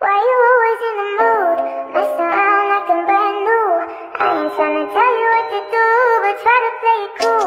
Why you always in the mood? Mess around like I'm brand new. I ain't tryna tell you what to do, but try to play it cool.